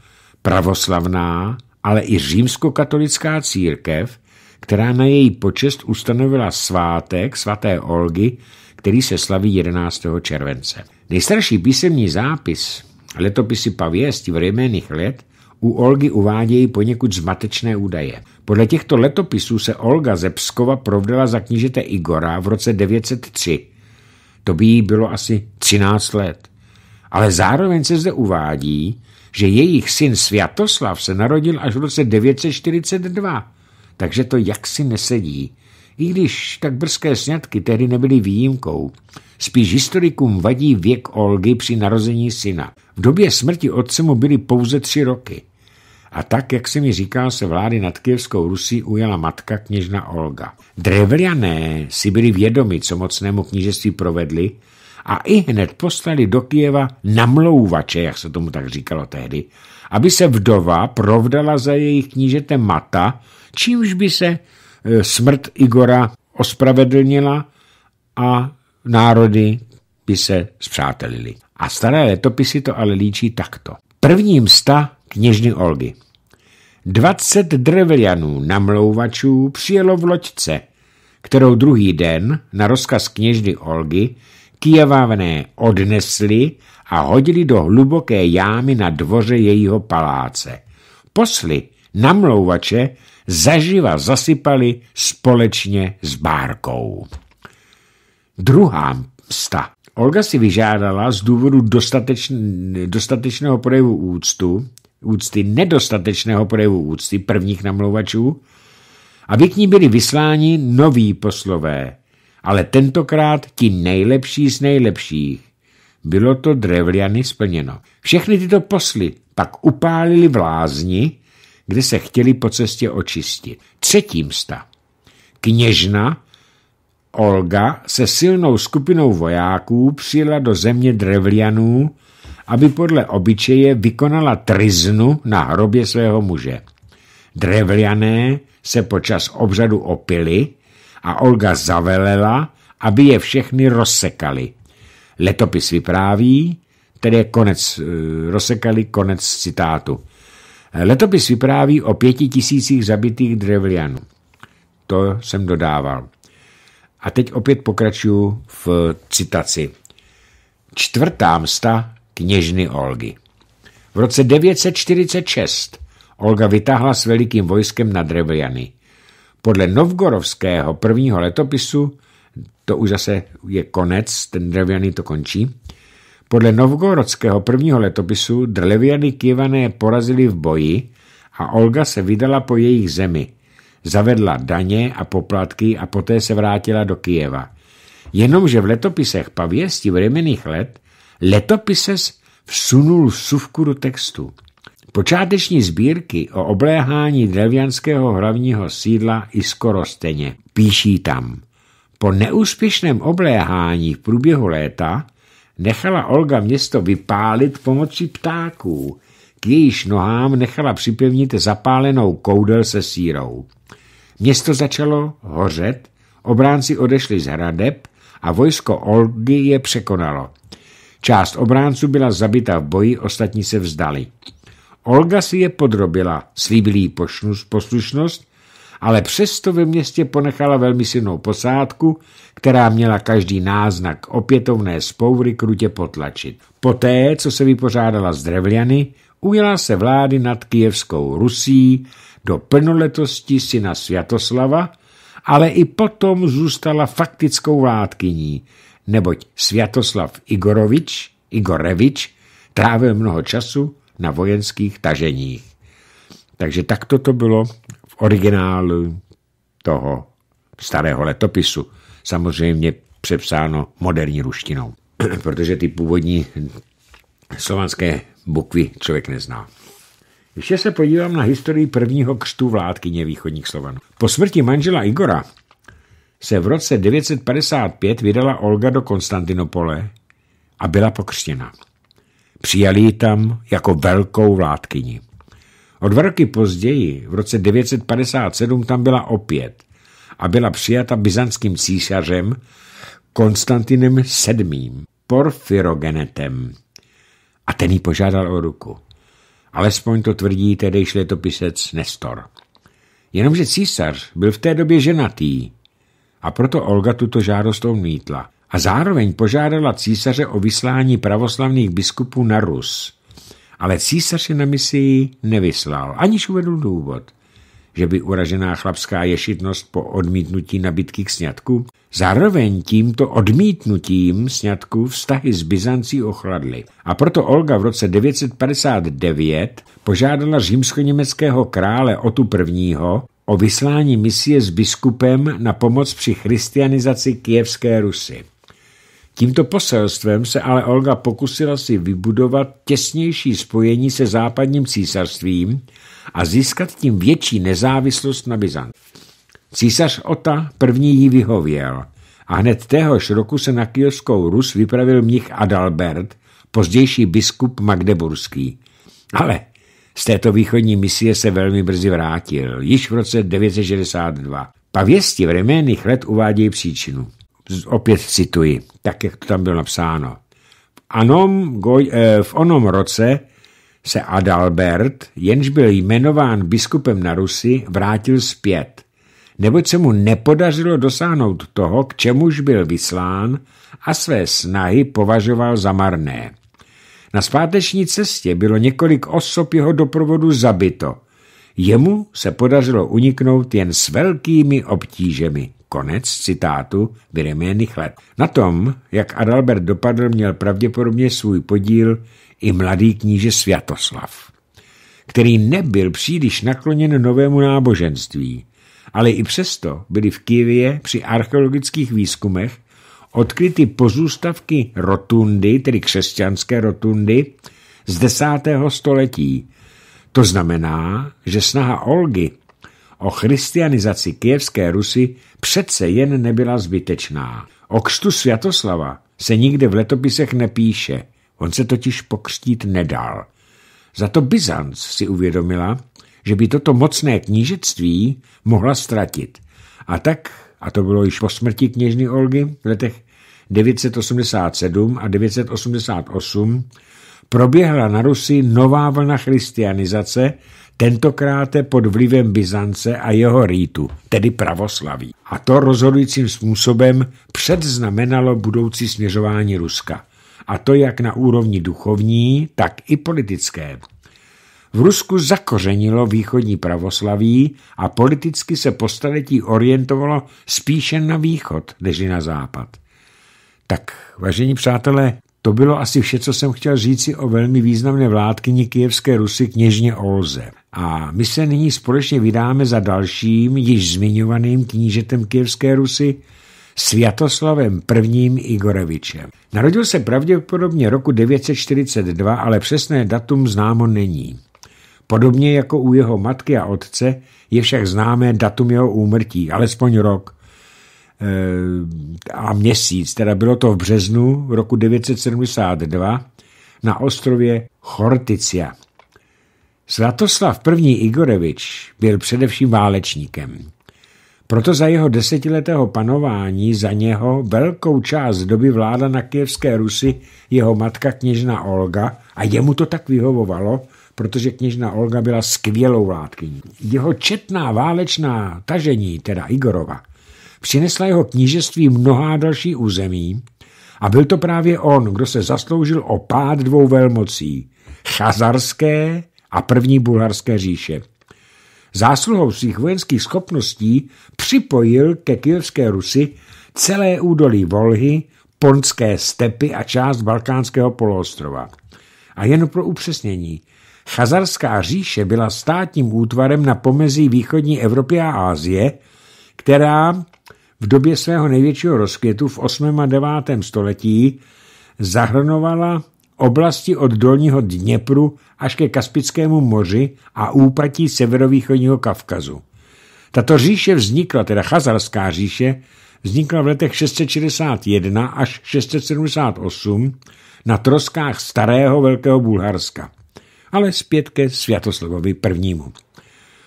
pravoslavná, ale i římskokatolická církev, která na její počest ustanovila svátek svaté Olgy, který se slaví 11. července. Nejstarší písemný zápis letopisy pavěsti v rejméných let u Olgy uvádějí poněkud zmatečné údaje. Podle těchto letopisů se Olga ze Pskova provdala za knížete Igora v roce 903. To by jí bylo asi 13 let. Ale zároveň se zde uvádí, že jejich syn Sviatoslav se narodil až v roce 942, takže to jaksi nesedí. I když tak brzké sňatky tehdy nebyly výjimkou. Spíš historikům vadí věk Olgy při narození syna. Době smrti otce mu byly pouze tři roky. A tak, jak se mi říká, se vlády nad Kijevskou Rusí ujala matka kněžna Olga. Drevliané si byli vědomi, co mocnému knížeství provedli a i hned poslali do Kijeva namlouvače, jak se tomu tak říkalo tehdy, aby se vdova provdala za jejich knížete Mata, čímž by se e, smrt Igora ospravedlnila a národy by se zpřátelili. A staré letopisy to ale líčí takto. První msta kněžny Olgy. 20 drevlianů namlouvačů přijelo v loďce, kterou druhý den na rozkaz kněžny Olgy Kijevávané odnesli a hodili do hluboké jámy na dvoře jejího paláce. Posly namlouvače zaživa zasypali společně s bárkou. Druhá msta. Olga si vyžádala z důvodu dostatečn, dostatečného projevu úctu, úcty, nedostatečného projevu úcty prvních namlouvačů, aby k ní byli vysláni noví poslové, ale tentokrát ti nejlepší z nejlepších. Bylo to drevliany splněno. Všechny tyto posly pak upálili v lázni, kde se chtěli po cestě očistit. Třetí msta. Kněžna Olga se silnou skupinou vojáků přijela do země Drevlianů, aby podle obyčeje vykonala triznu na hrobě svého muže. Drevliané se počas obřadu opili a Olga zavelela, aby je všechny rozsekali. Letopis vypráví, tedy konec, eh, rozsekali konec citátu. Letopis vypráví o pěti tisících zabitých drevlianů. To jsem dodával. A teď opět pokračuju v citaci. Čtvrtá msta kněžny Olgy. V roce 946 Olga vytáhla s velikým vojskem na Drevliany. Podle novgorovského prvního letopisu, to už zase je konec, ten Drevliany to končí, podle novgorodského prvního letopisu Drleviany Kivané porazili v boji a Olga se vydala po jejich zemi – zavedla daně a poplatky a poté se vrátila do Kijeva. Jenomže v letopisech pavěsti vremenných let letopises vsunul vsuvku do textu. Počáteční sbírky o obléhání drevianského hlavního sídla i skoro stejně. Píší tam. Po neúspěšném obléhání v průběhu léta nechala Olga město vypálit pomocí ptáků. K jejíž nohám nechala připevnit zapálenou koudel se sírou. Město začalo hořet, obránci odešli z hradeb a vojsko Olgy je překonalo. Část obránců byla zabita v boji, ostatní se vzdali. Olga si je podrobila, slíbilý poslušnost, ale přesto ve městě ponechala velmi silnou posádku, která měla každý náznak opětovné spouvry krutě potlačit. Poté, co se vypořádala z Drevliany, ujela se vlády nad kijevskou Rusí do plnoletosti syna Sviatoslava, ale i potom zůstala faktickou vládkyní, neboť Sviatoslav Igorovič, Igorevič, trávil mnoho času na vojenských taženích. Takže takto to bylo v originálu toho starého letopisu. Samozřejmě přepsáno moderní ruštinou, [CLEARS THROAT] protože ty původní slovanské bukvy člověk nezná. Ještě se podívám na historii prvního křtu vládkyně východních Slovanů. Po smrti manžela Igora se v roce 955 vydala Olga do Konstantinopole a byla pokřtěna. Přijali ji tam jako velkou vládkyni. O dva roky později, v roce 957, tam byla opět a byla přijata byzantským císařem Konstantinem VII. Porfirogenetem. A ten jí požádal o ruku. Alespoň to tvrdí tehdejší letopisec Nestor. Jenomže císař byl v té době ženatý a proto Olga tuto žádost odmítla. A zároveň požádala císaře o vyslání pravoslavných biskupů na Rus. Ale císař je na misii nevyslal, aniž uvedl důvod že by uražená chlapská ješitnost po odmítnutí nabídky k sňatku. Zároveň tímto odmítnutím sňatku vztahy s Byzancí ochladly. A proto Olga v roce 959 požádala římsko-německého krále Otu I. o vyslání misie s biskupem na pomoc při christianizaci Kijevské Rusy. Tímto poselstvem se ale Olga pokusila si vybudovat těsnější spojení se západním císařstvím a získat tím větší nezávislost na Byzant. Císař Ota první jí vyhověl a hned téhož roku se na Kijovskou Rus vypravil mnich Adalbert, pozdější biskup Magdeburský. Ale z této východní misie se velmi brzy vrátil, již v roce 962. Pavěsti v reménných let uvádějí příčinu opět cituji, tak jak to tam bylo napsáno. V, anom, goj, eh, v onom roce se Adalbert, jenž byl jmenován biskupem na Rusi, vrátil zpět, neboť se mu nepodařilo dosáhnout toho, k čemuž byl vyslán a své snahy považoval za marné. Na zpáteční cestě bylo několik osob jeho doprovodu zabito. Jemu se podařilo uniknout jen s velkými obtížemi. Konec citátu Vyreméných let. Na tom, jak Adalbert dopadl, měl pravděpodobně svůj podíl i mladý kníže Sviatoslav, který nebyl příliš nakloněn novému náboženství, ale i přesto byly v Kijevě při archeologických výzkumech odkryty pozůstavky rotundy, tedy křesťanské rotundy, z desátého století. To znamená, že snaha Olgy o christianizaci kijevské Rusy přece jen nebyla zbytečná. O křtu Sviatoslava se nikde v letopisech nepíše, on se totiž pokřtít nedal. Za to Byzanc si uvědomila, že by toto mocné knížectví mohla ztratit. A tak, a to bylo již po smrti kněžny Olgy v letech 987 a 988, proběhla na Rusi nová vlna christianizace, tentokrát pod vlivem Byzance a jeho rýtu, tedy pravoslaví. A to rozhodujícím způsobem předznamenalo budoucí směřování Ruska. A to jak na úrovni duchovní, tak i politické. V Rusku zakořenilo východní pravoslaví a politicky se po staletí orientovalo spíše na východ, než na západ. Tak, vážení přátelé, to bylo asi vše, co jsem chtěl říci o velmi významné vládkyni kijevské Rusy kněžně Olze. A my se nyní společně vydáme za dalším, již zmiňovaným knížetem kijevské Rusy, Sviatoslavem I. Igorevičem. Narodil se pravděpodobně roku 942, ale přesné datum známo není. Podobně jako u jeho matky a otce je však známé datum jeho úmrtí, alespoň rok e, a měsíc, teda bylo to v březnu roku 972 na ostrově Chorticia. Svatoslav I. Igorevič byl především válečníkem. Proto za jeho desetiletého panování za něho velkou část doby vláda na Kijevské Rusi jeho matka kněžna Olga a jemu to tak vyhovovalo, protože kněžna Olga byla skvělou vládkyní. Jeho četná válečná tažení, teda Igorova, přinesla jeho knížeství mnohá další území a byl to právě on, kdo se zasloužil o pád dvou velmocí, chazarské a první bulharské říše. Zásluhou svých vojenských schopností připojil ke kijevské Rusi celé údolí Volhy, Ponské stepy a část Balkánského poloostrova. A jen pro upřesnění, Chazarská říše byla státním útvarem na pomezí východní Evropy a Ázie, která v době svého největšího rozkvětu v 8. a 9. století zahrnovala oblasti od dolního Dněpru až ke Kaspickému moři a úpatí severovýchodního Kavkazu. Tato říše vznikla, teda Chazarská říše, vznikla v letech 661 až 678 na troskách starého Velkého Bulharska. Ale zpět ke Sviatoslavovi prvnímu.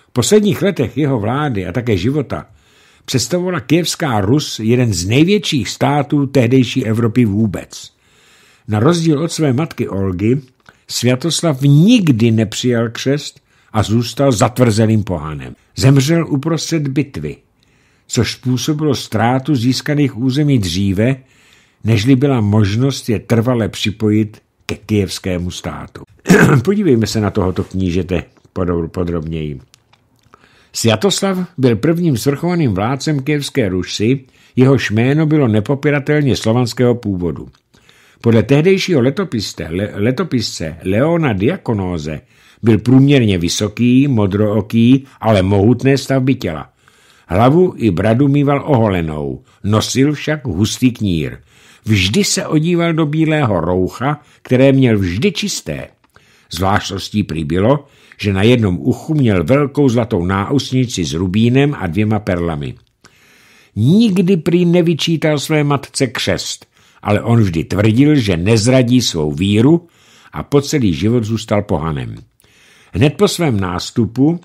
V posledních letech jeho vlády a také života představovala Kijevská Rus jeden z největších států tehdejší Evropy vůbec. Na rozdíl od své matky Olgy, Sviatoslav nikdy nepřijal křest a zůstal zatvrzeným pohanem. Zemřel uprostřed bitvy, což způsobilo ztrátu získaných území dříve, nežli byla možnost je trvale připojit ke kijevskému státu. [CLEARS THROAT] Podívejme se na tohoto knížete podrobněji. Sviatoslav byl prvním svrchovaným vládcem kijevské Rusy, jehož jméno bylo nepopiratelně slovanského původu. Podle tehdejšího letopiste, le, letopisce Leona Diakonóze byl průměrně vysoký, modrooký, ale mohutné stavby těla. Hlavu i bradu mýval oholenou, nosil však hustý knír. Vždy se odíval do bílého roucha, které měl vždy čisté. Zvláštností prý bylo, že na jednom uchu měl velkou zlatou náusnici s rubínem a dvěma perlami. Nikdy prý nevyčítal své matce křest, ale on vždy tvrdil, že nezradí svou víru a po celý život zůstal pohanem. Hned po svém nástupu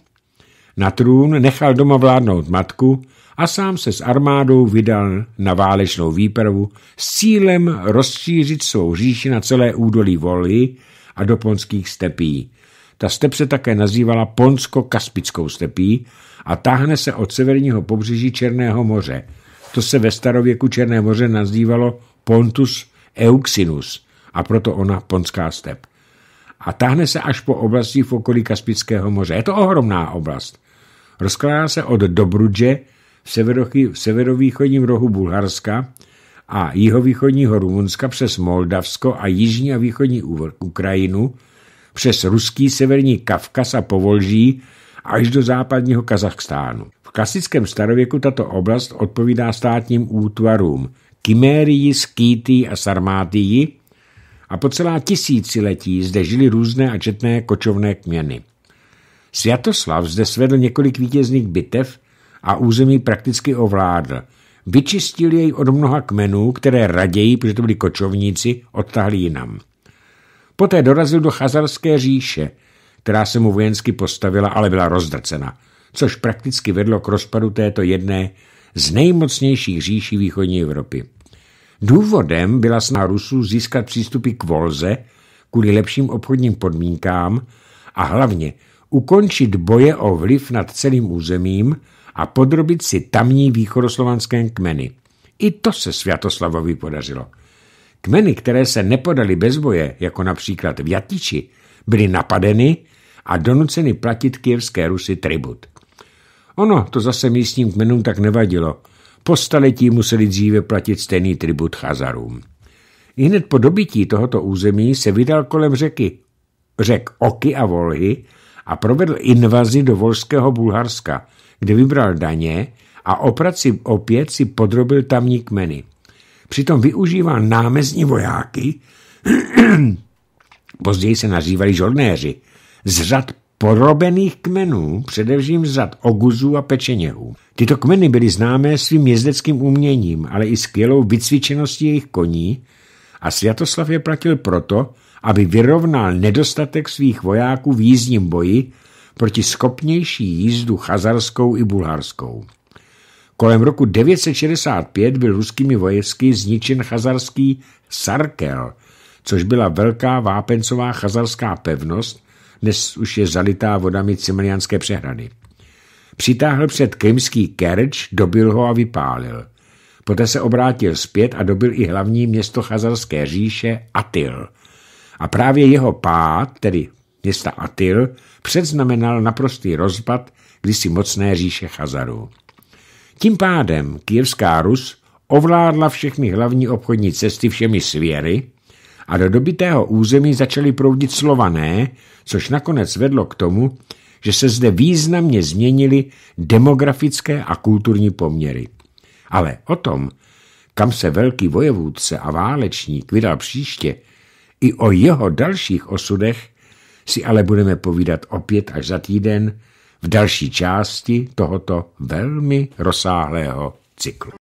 na trůn nechal doma vládnout matku a sám se s armádou vydal na válečnou výpravu s cílem rozšířit svou říši na celé údolí Volhy a do ponských stepí. Ta step se také nazývala Ponsko-Kaspickou stepí a táhne se od severního pobřeží Černého moře. To se ve starověku Černé moře nazývalo Pontus Euxinus a proto ona Ponská step. A táhne se až po oblasti v okolí Kaspického moře. Je to ohromná oblast. Rozkládá se od Dobrudže v, v severovýchodním rohu Bulharska a jihovýchodního Rumunska přes Moldavsko a jižní a východní Ukrajinu, přes ruský severní Kavkaz a Povolží až do západního Kazachstánu. V klasickém starověku tato oblast odpovídá státním útvarům Kimérii, Skýtii a Sarmátii a po celá tisíciletí zde žili různé a četné kočovné kměny. Sviatoslav zde svedl několik vítězných bitev a území prakticky ovládl. Vyčistil jej od mnoha kmenů, které raději, protože to byli kočovníci, odtahli jinam. Poté dorazil do Chazarské říše, která se mu vojensky postavila, ale byla rozdrcena, což prakticky vedlo k rozpadu této jedné z nejmocnějších říší východní Evropy. Důvodem byla snaha Rusů získat přístupy k Volze kvůli lepším obchodním podmínkám a hlavně ukončit boje o vliv nad celým územím a podrobit si tamní východoslovanské kmeny. I to se Sviatoslavovi podařilo. Kmeny, které se nepodaly bez boje, jako například Vjatiči, byly napadeny a donuceny platit kijevské Rusy tribut. Ono to zase místním kmenům tak nevadilo. Po staletí museli dříve platit stejný tribut Chazarům. I hned po dobití tohoto území se vydal kolem řeky, řek Oky a Volhy a provedl invazi do volského Bulharska, kde vybral daně a opraci opět si podrobil tamní kmeny. Přitom využíval námezní vojáky, [CLEARS THROAT] později se nazývali žolnéři, z řad porobených kmenů, především z řad oguzů a pečeněhů. Tyto kmeny byly známé svým jezdeckým uměním, ale i skvělou vycvičeností jejich koní a Sviatoslav je platil proto, aby vyrovnal nedostatek svých vojáků v jízdním boji proti schopnější jízdu chazarskou i bulharskou. Kolem roku 965 byl ruskými vojsky zničen chazarský Sarkel, což byla velká vápencová chazarská pevnost, dnes už je zalitá vodami Cimelianské přehrady. Přitáhl před krymský Kerč, dobil ho a vypálil. Poté se obrátil zpět a dobil i hlavní město chazarské říše Atil. A právě jeho pád, tedy města Atil, předznamenal naprostý rozpad kdysi mocné říše Chazarů. Tím pádem Kijevská Rus ovládla všechny hlavní obchodní cesty všemi svěry a do dobitého území začaly proudit slované, což nakonec vedlo k tomu, že se zde významně změnily demografické a kulturní poměry. Ale o tom, kam se velký vojevůdce a válečník vydal příště, i o jeho dalších osudech si ale budeme povídat opět až za týden v další části tohoto velmi rozsáhlého cyklu.